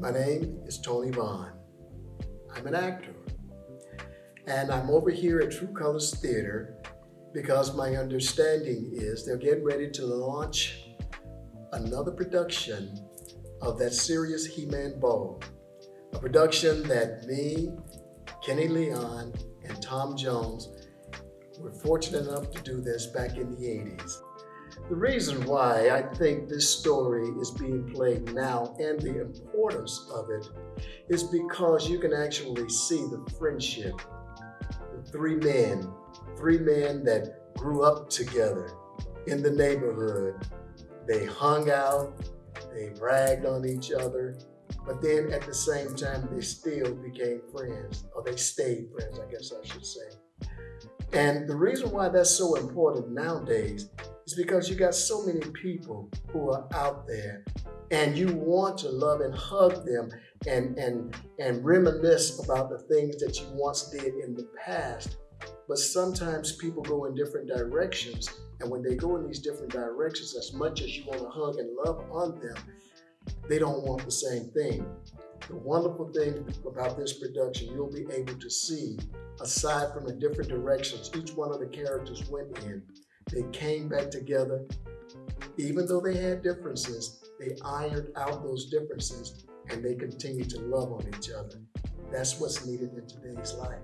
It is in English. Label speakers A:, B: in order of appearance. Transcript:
A: My name is Tony Vaughn. I'm an actor. And I'm over here at True Colors Theater because my understanding is they're getting ready to launch another production of that serious He-Man Ball. A production that me, Kenny Leon, and Tom Jones were fortunate enough to do this back in the 80s. The reason why I think this story is being played now and the importance of it is because you can actually see the friendship. The three men, three men that grew up together in the neighborhood. They hung out, they bragged on each other, but then at the same time, they still became friends, or they stayed friends, I guess I should say. And the reason why that's so important nowadays is because you got so many people who are out there and you want to love and hug them and and and reminisce about the things that you once did in the past. But sometimes people go in different directions, and when they go in these different directions, as much as you want to hug and love on them, they don't want the same thing. The wonderful thing about this production, you'll be able to see, aside from the different directions each one of the characters went in, they came back together. Even though they had differences, they ironed out those differences and they continued to love on each other. That's what's needed in today's life.